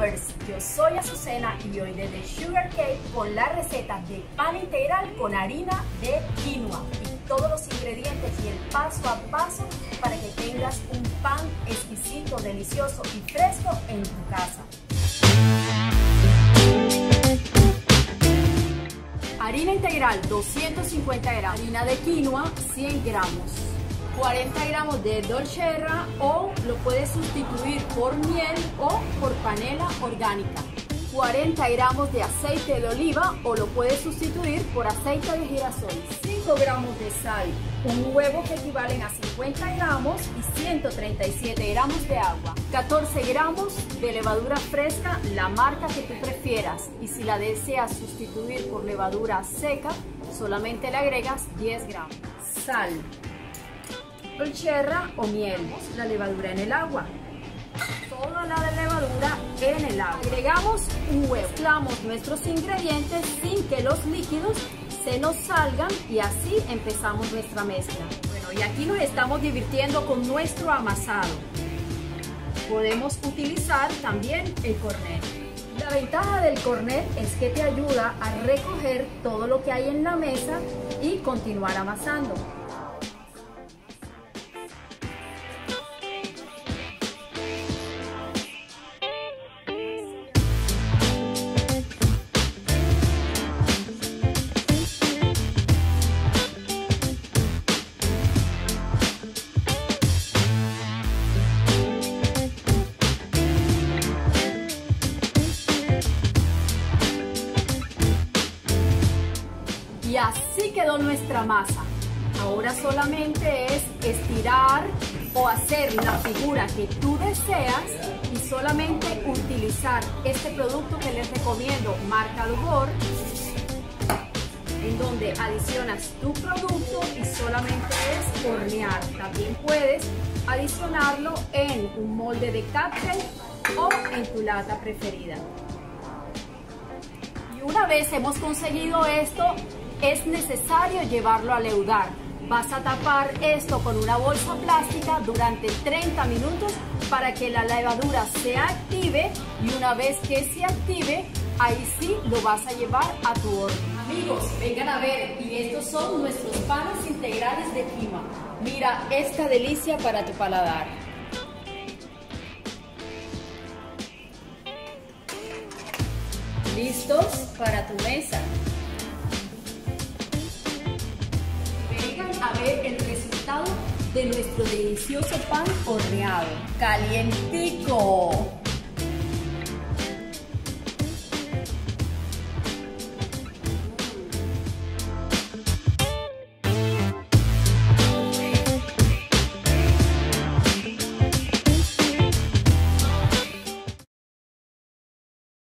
Yo soy Azucena y hoy desde Sugar Cake con la receta de pan integral con harina de quinoa y todos los ingredientes y el paso a paso para que tengas un pan exquisito, delicioso y fresco en tu casa. Harina integral 250 gramos, harina de quinoa 100 gramos, 40 gramos de dolcerra o lo puedes sustituir por miel o por panela orgánica. 40 gramos de aceite de oliva o lo puedes sustituir por aceite de girasol. 5 gramos de sal, un huevo que equivalen a 50 gramos y 137 gramos de agua. 14 gramos de levadura fresca, la marca que tú prefieras. Y si la deseas sustituir por levadura seca, solamente le agregas 10 gramos. Sal, dolcerra o miel, la levadura en el agua. Toda la levadura en el agua. Agregamos un huevo. Mezclamos nuestros ingredientes sin que los líquidos se nos salgan y así empezamos nuestra mezcla. Bueno, y aquí nos estamos divirtiendo con nuestro amasado. Podemos utilizar también el cornet. La ventaja del cornet es que te ayuda a recoger todo lo que hay en la mesa y continuar amasando. Así quedó nuestra masa. Ahora solamente es estirar o hacer la figura que tú deseas y solamente utilizar este producto que les recomiendo, marca Lugor, en donde adicionas tu producto y solamente es hornear. También puedes adicionarlo en un molde de cupcake o en tu lata preferida. Y una vez hemos conseguido esto, es necesario llevarlo a leudar. Vas a tapar esto con una bolsa plástica durante 30 minutos para que la levadura se active y una vez que se active, ahí sí lo vas a llevar a tu horno. Amigos, vengan a ver y estos son nuestros panes integrales de quinoa. Mira esta delicia para tu paladar. ¿Listos para tu mesa? Ver el resultado de nuestro delicioso pan horneado. ¡Calientico!